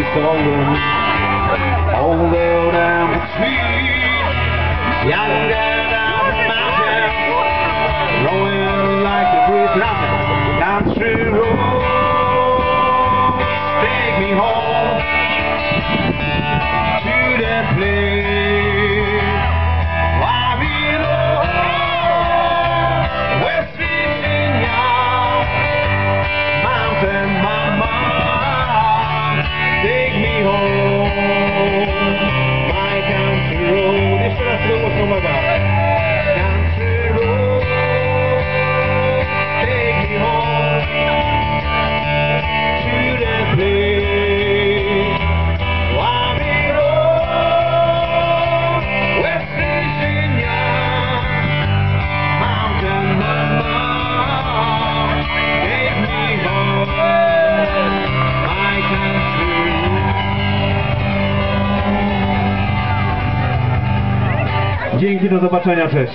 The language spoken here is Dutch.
je vallen. naar het the Ja, Dzięki, do zobaczenia, cześć.